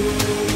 you.